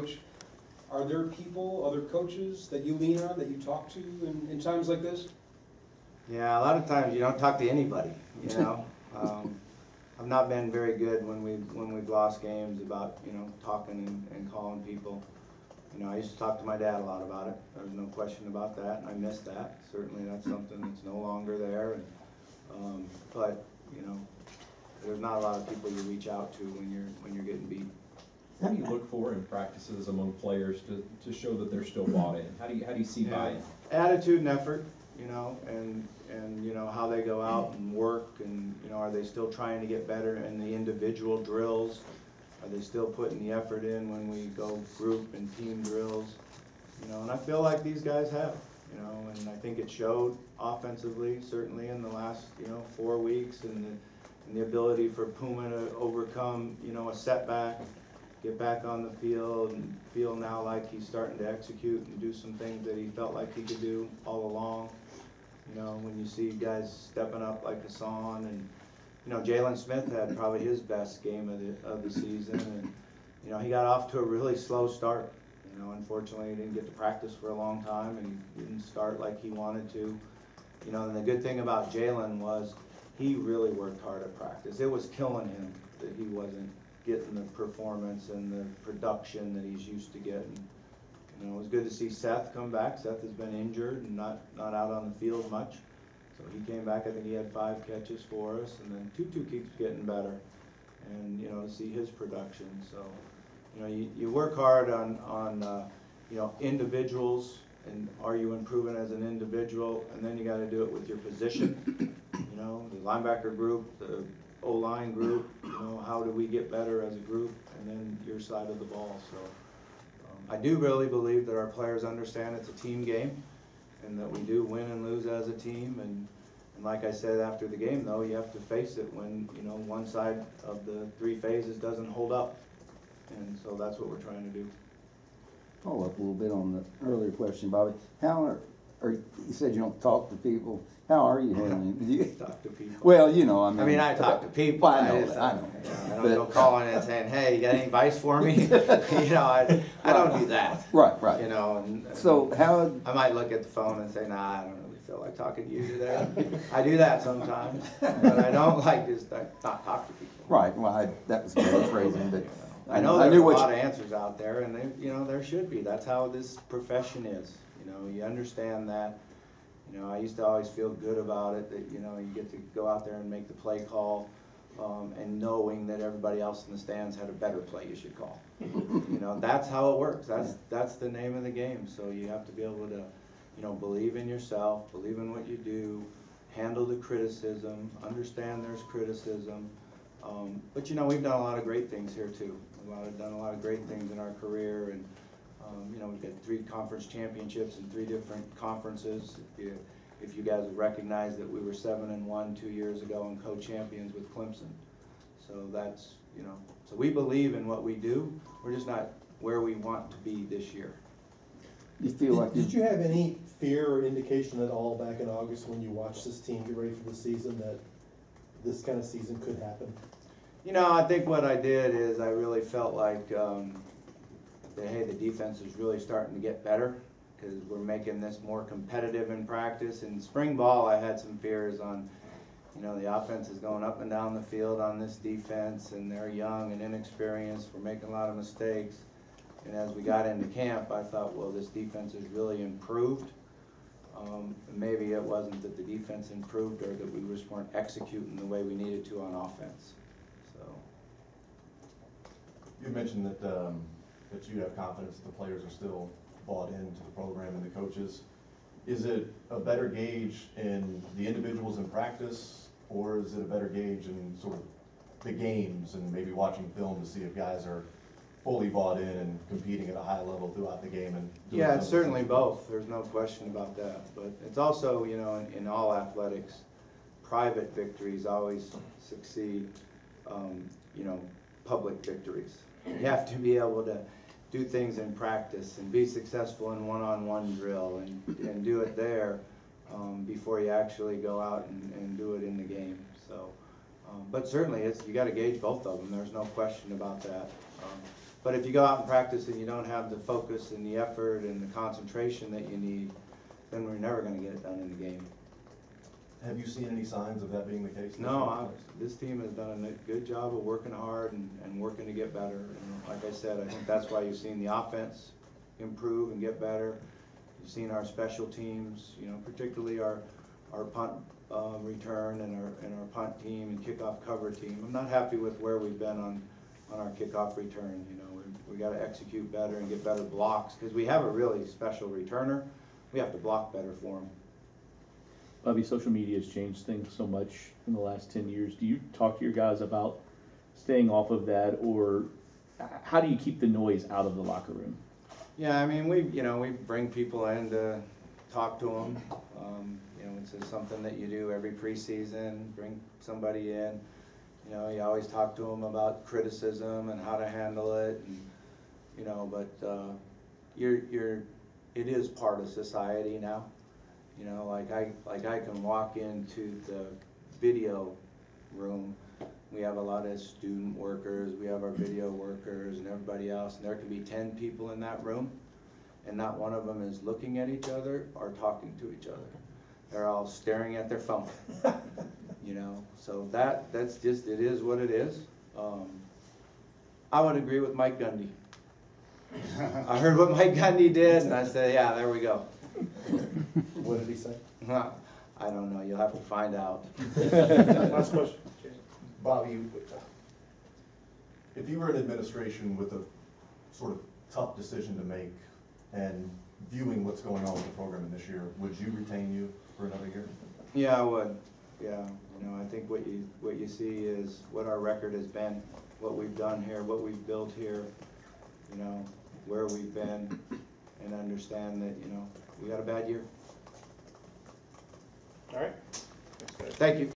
coach. Are there people, other coaches that you lean on, that you talk to in, in times like this? Yeah, a lot of times you don't talk to anybody, you know. um, I've not been very good when we've when we've lost games about you know talking and, and calling people. You know, I used to talk to my dad a lot about it. There's no question about that, I miss that. Certainly, that's something that's no longer there. And, um, but you know, there's not a lot of people you reach out to when you're when you're getting beat. What do you look for in practices among players to, to show that they're still bought in? How do you, how do you see buy-in? attitude and effort, you know, and, and, you know, how they go out and work and, you know, are they still trying to get better in the individual drills? Are they still putting the effort in when we go group and team drills? You know, and I feel like these guys have, you know, and I think it showed offensively, certainly in the last, you know, four weeks and the, and the ability for Puma to overcome, you know, a setback, get back on the field and feel now like he's starting to execute and do some things that he felt like he could do all along. You know, when you see guys stepping up like Hassan and, you know, Jaylen Smith had probably his best game of the, of the season and, you know, he got off to a really slow start. You know, unfortunately, he didn't get to practice for a long time and he didn't start like he wanted to. You know, and the good thing about Jaylen was he really worked hard at practice. It was killing him that he wasn't getting the performance and the production that he's used to getting. You know, it was good to see Seth come back. Seth has been injured and not, not out on the field much. So he came back, I think he had five catches for us, and then Tutu keeps getting better. And, you know, to see his production, so, you know, you, you work hard on, on, uh, you know, individuals, and are you improving as an individual, and then you gotta do it with your position. You know, the linebacker group, the O-line group, you know, how do we get better as a group, and then your side of the ball, so. um, I do really believe that our players understand it's a team game, and that we do win and lose as a team, and, and like I said after the game, though, you have to face it when, you know, one side of the three phases doesn't hold up. And so that's what we're trying to do. Follow up a little bit on the earlier question, Bobby. How are, or you said you don't talk to people. How are you handling? do you- Talk to people. Well, you know, I mean. I mean, I talk to people. I know just- that, I know. I don't But- go calling and saying, hey, you got any advice for me? You know, I, I don't do that. Right, right. You know, and. So how, I might look at the phone and say, nah, I don't really feel like talking to you today. I do that sometimes, but I don't like just not talk to people. right, well, I, that was bad phrasing, but. I know I there's knew a lot you- of answers out there, and they, you know, there should be. That's how this profession is. You know, you understand that. You know, I used to always feel good about it, that, you know, you get to go out there and make the play call, um, and knowing that everybody else in the stands had a better play you should call. You know, that's how it works. That's, that's the name of the game. So you have to be able to, you know, believe in yourself, believe in what you do, handle the criticism, understand there's criticism. Um, but you know, we've done a lot of great things here too. We've a lot of- done a lot of great things in our career, and um, you know, we've got three conference championships in three different conferences. If you, if you guys would recognize that we were seven and one two years ago and co-champions with Clemson. So that's you know, so we believe in what we do. We're just not where we want to be this year. you feel like Did, did you, you have any fear or indication at all back in August when you watched this team get ready for the season that this kind of season could happen? You know, I think what I did is I really felt like um, that hey, the defense is really starting to get better because we're making this more competitive in practice. In spring ball, I had some fears on, you know, the offense is going up and down the field on this defense, and they're young and inexperienced. We're making a lot of mistakes. And as we got into camp, I thought, well, this defense has really improved. Um, maybe it wasn't that the defense improved or that we just weren't executing the way we needed to on offense. So. You mentioned that, um, that you have confidence that the players are still bought into the program and the coaches. Is it a better gauge in the individuals in practice, or is it a better gauge in sort of the games and maybe watching film to see if guys are fully bought in and competing at a high level throughout the game and? Yeah, it's certainly things- both, there's no question about that, but it's also, you know, in, in all athletics, private victories always succeed, um, you know, public victories. You have to be able to do things in practice and be successful in one-on-one drill and, and do it there, um, before you actually go out and, and do it in the game, so. Um, but certainly, it's, you gotta gauge both of them, there's no question about that. Um, But if you go out and practice and you don't have the focus and the effort and the concentration that you need, then we're never gonna get it done in the game. Have you seen any signs of that being the case? No. I, this team has done a good job of working hard and, and working to get better. And like I said, I think that's why you've seen the offense improve and get better. You've seen our special teams, you know, particularly our, our punt, uh, return and our, and our punt team and kickoff cover team. I'm not happy with where we've been on, on our kickoff return, you know, we, we gotta execute better and get better blocks, cause we have a really special returner. We have to block better for him. Bobby, social media has changed things so much in the last ten years. Do you talk to your guys about staying off of that, or how do you keep the noise out of the locker room? Yeah, I mean, we, you know, we bring people in to talk to them. Um, you know, it's something that you do every preseason, bring somebody in. You know, you always talk to them about criticism and how to handle it and, you know, but, uh, you're, you're, it is part of society now. You know, like I, like I can walk into the video room we have a lot of student workers, we have our video workers and everybody else, and there can be ten people in that room, and not one of them is looking at each other or talking to each other. They're all staring at their phone, you know, so that, that's just, it is what it is. Um, I would agree with Mike Gundy. I heard what Mike Gundy did, and I said, yeah, there we go. What did he say? I don't know, you'll have to find out. Last question. Bobby, uh, if you were in administration with a sort of tough decision to make and viewing what's going on with the program this year, would you retain you for another year? Yeah, I would, yeah, you know, I think what you, what you see is what our record has been, what we've done here, what we've built here, you know, where we've been, and understand that, you know, we got a bad year. All right. Thank you.